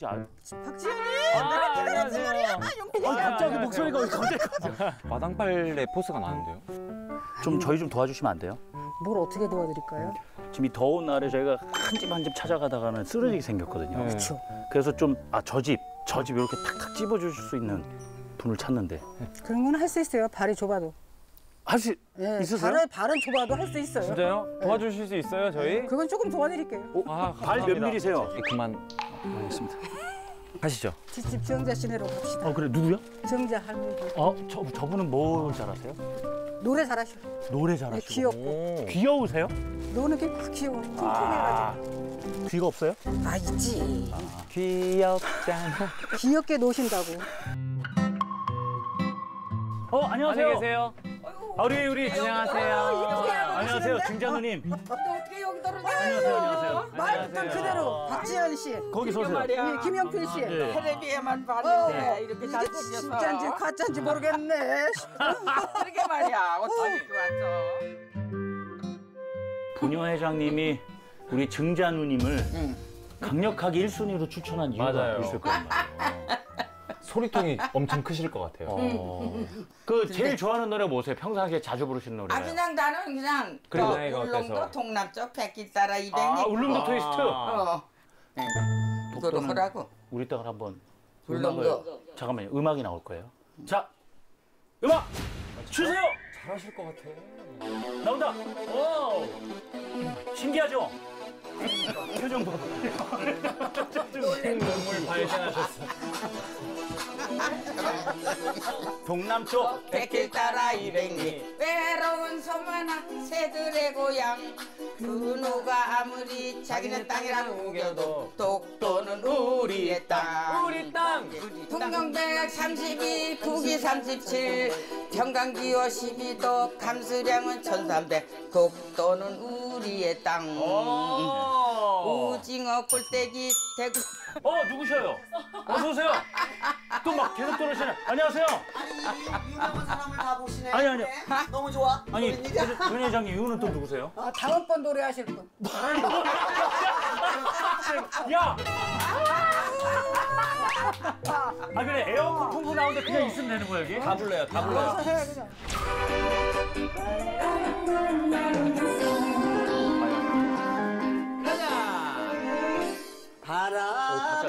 누군지 알. 박지현이 아, 안녕하세요. 아, 갑자기 목소리가 왜 갑자기? 마당발레 포스가 나는데요? 좀 저희 좀 도와주시면 안 돼요? 뭘 어떻게 도와드릴까요? 지금 이 더운 날에 저희가 한 집 한 집 찾아가다가는 쓰러지게 생겼거든요. 네. 그렇죠. 그래서 좀 아 저 집, 저 집 이렇게 탁탁 찝어주실 수 있는 분을 찾는데 그런 건 할 수 있어요. 발이 좁아도. 할 수 예, 있으세요? 발은 발은 좁아도 할 수 있어요. 진짜요? 도와주실 수 있어요, 저희? 그건 조금 도와드릴게요. 아, 발 몇 감사합니다. 밀이세요? 예, 그만 알겠습니다. 하시죠. 뒷집 정자 시내로 갑시다. 어 그래 누구요? 정자 할머니. 어 저, 저분은 뭘 잘하세요? 노래 잘하셔. 노래 네, 잘하시고 귀엽고. 오. 귀여우세요? 노는 게 막 귀여워. 통통해가지고. 귀가 없어요? 아 있지. 귀엽잖아. 귀엽게 노신다고. 어 안녕하세요. 안녕히 계세요. 아, 우리 우리 안녕하세요. 안녕하세요 증장누님. 어떻게 여기 떨어져? 안녕하세요 안녕하세요. 박지현 씨, 거기 서세요. 예, 김영필 씨. 예. 텔레비에만 어, 봤는데 이렇게 이게 잘생겼어. 진짜인지 가짜인지 모르겠네. 그러게 말이야. 어떻게 이렇게 왔어? 분녀 회장님이 우리 증자 누님을 강력하게 1순위로 추천한 이유가 맞아요. 있을 말이에요. 소리통이 엄청 크실 것 같아요. 어. 그 제일 좋아하는 노래 뭐세요? 평상시에 자주 부르시는 노래? 아 그냥 나는 그냥 그래, 저 나이가 울릉도 어때서? 동남쪽 백길 따라 이백리. 아 울릉도 아. 트위스트. 어. 네. 그거로 독도는- 하라고. 우리 딸 한번. 음악을 잠깐만요. 음악이 나올 거예요. 자, 음악 주세요. 잘하실 것 같아. 나온다. 오, 신기하죠? 표정 봐. 생동물 발견하셨어. 동남쪽 백길 따라 이백리 외로운 소만아 새들의 고향 그 누가 아무리 자기네 땅이라고 우겨도 독도는 우리의 땅 우리 땅! 동경백 32, 북위 37, 평강기호 12도, 감수량은 1300, 독도는 우리의 땅. 오. 오징어 꿀떼기 대구. 어 누구셔요? 어서 오세요. 또 막 계속 들어오시네. 안녕하세요. 유명한 사람을 다 보시네. 아니, 아니요. 너무 좋아. 아니 문 회장님 이분은 또 누구세요? 아, 다음번 노래하실 분. 야! 아 그래 에어컨 풍부 나오는데 그냥 있으면 되는 거야 여기? 다 불러요, 다 불러요. 해 그냥. 바람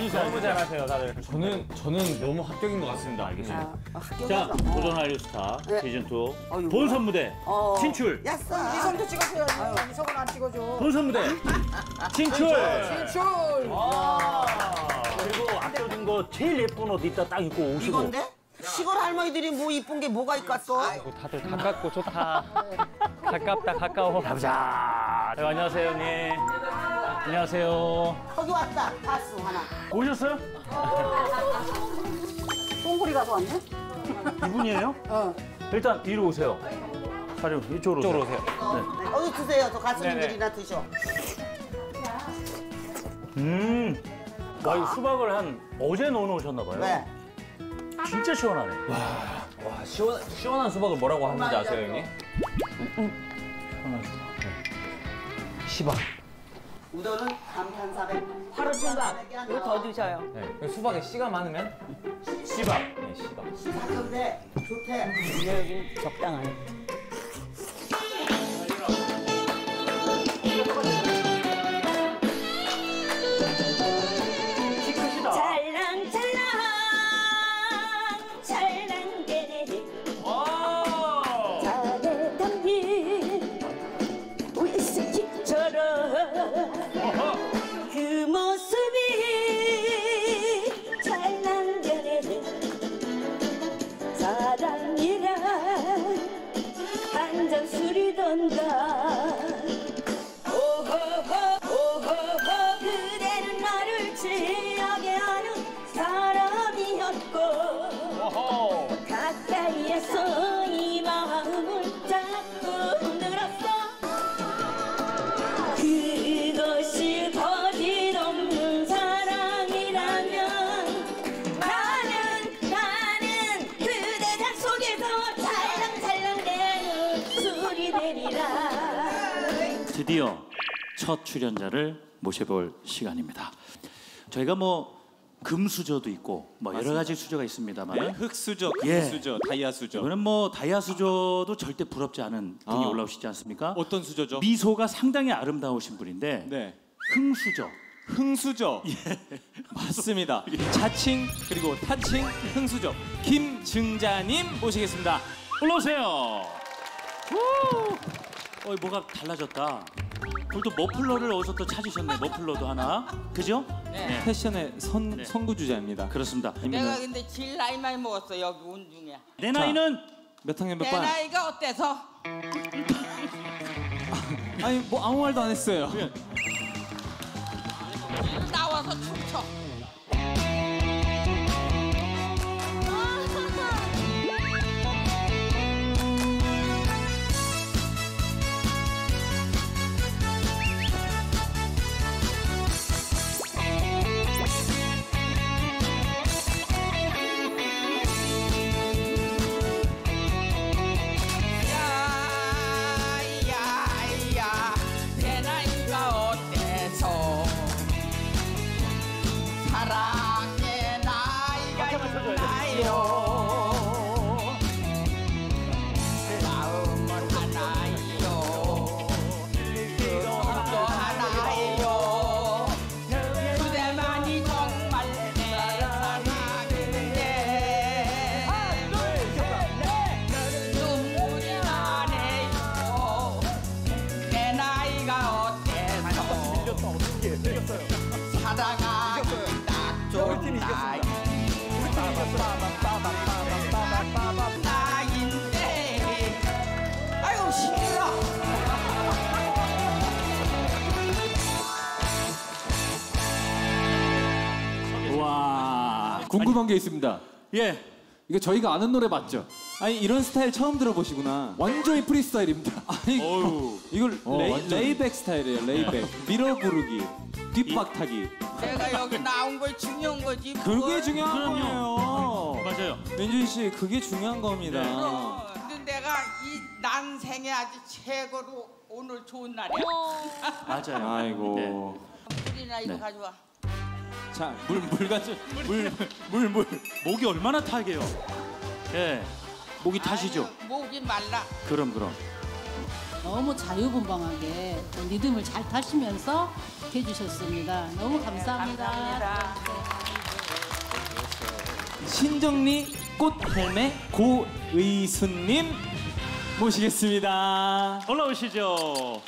앉으세요. 너무 잘하세요, 다들. 저는, 저는 너무 합격인 것 같습니다. 알겠습니다. 자 도전 한류 스타 시즌 2 본선 무대 어. 진출. 야싸 이성도 찍어줘야지. 이성은 안 찍어줘. 본선 무대 진출. 출. 아, 그리고 아껴둔 거 제일 예쁜 옷 이따 딱 입고 오시고. 이건데? 시골 할머니들이 뭐 이쁜 게 뭐가 있겠어? 아이고, 다들 가깝고 좋다. 가깝다, 가까워. 가보자. 네, 안녕하세요 형님. 안녕하세요. 거기 왔다 가수 하나 오셨어요? 똥구리 가서 왔네? 이분이에요? 어. 일단 뒤로 오세요. 사료 이쪽으로 이쪽으로 오세요. 오세요. 어디 드세요 저 가수님들이나 드셔 음. 와 이거 수박을 한 어제 넣어놓으셨나 봐요. 왜? 진짜 시원하네. 와, 시원, 시원한 수박을 뭐라고 하는지 아세요, 형님? 시원한 수박. 시박. 우도는 감탄사백 바로 수박. 이거 더 드셔요. 네. 그 수박에 씨가 많으면? 씨박. 네, 씨박. 사건데 좋대 여기 적당하네. 사랑이란 한잔 술이던가 드디어 첫 출연자를 모셔볼 시간입니다. 저희가 뭐 금수저도 있고 뭐 여러 가지 수저가 있습니다만 네, 흑수저, 예. 금수저, 다이아 수저. 이번엔 뭐 다이아 수저도 절대 부럽지 않은 분이 아. 올라오시지 않습니까? 어떤 수저죠? 미소가 상당히 아름다우신 분인데 네. 흥수저. 흥수저. 맞습니다. 자칭 그리고 타칭 흥수저 김증자님 모시겠습니다. 올라오세요. 우! 어, 뭐가 달라졌다. 그리고 또 머플러를 어디서 또 찾으셨네. 머플러도 하나. 그죠? 네. 패션의 선 네. 선구주자입니다. 그렇습니다. 내가 근데 제일 나이 많이 먹었어 여기 온 중에. 내 나이는 몇 학년 몇 내 반? 나이가 어때서? 아니 뭐 아무 말도 안 했어요. 나와서 춤춰. 궁금한 게 있습니다. 예. 이거 저희가 아는 노래 맞죠? 아니 이런 스타일 처음 들어보시구나. 완전히 프리스타일입니다. 아니 어우. 이걸 어, lay, 완전. lay back 스타일이에요. lay back. 밀어 부르기, 뒷박 타기. 내가 여기 나온 거 중요한 거지 그게 뭘. 중요한 그럼요. 거예요. 맞아요. 민준 씨 그게 중요한 겁니다. 그럼 근데 내가 이 난생에 아주 최고로 오늘 좋은 날이야 맞아요. 아이고. 물이나 이거 네. 가져와 자, 물, 물 가져. 물, 물, 물. 목이 얼마나 타게요? 예. 목이 타시죠? 아유, 목이 말라 그럼, 그럼. 너무 자유분방하게 또 리듬을 잘 타시면서 해주셨습니다. 너무 감사합니다. 신정리 꽃할매 고의순님 모시겠습니다. 올라오시죠.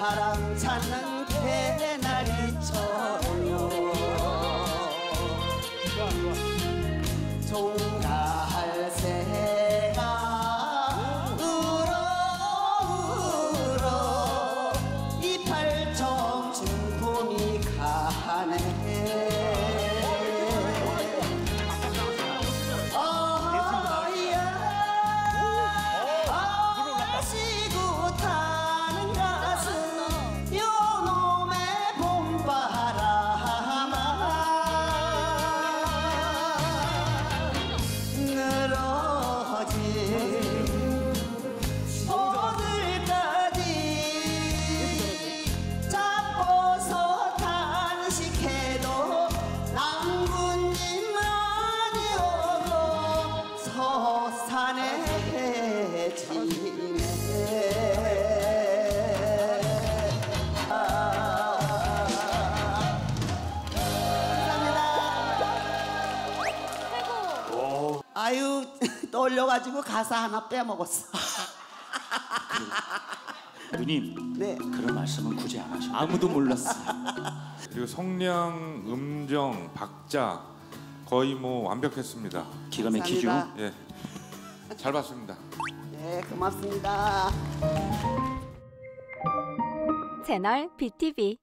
바람 찾는 개 아. 아유 떨려가지고 가사 하나 빼먹었어. 누님, 네. 그런 말씀은 굳이 안 하셔도 아무도 몰랐어. 그리고 성량, 음정, 박자 거의 뭐 완벽했습니다. 기가 막히죠? 예. 잘 봤습니다. 네, 고맙습니다. 채널 BTV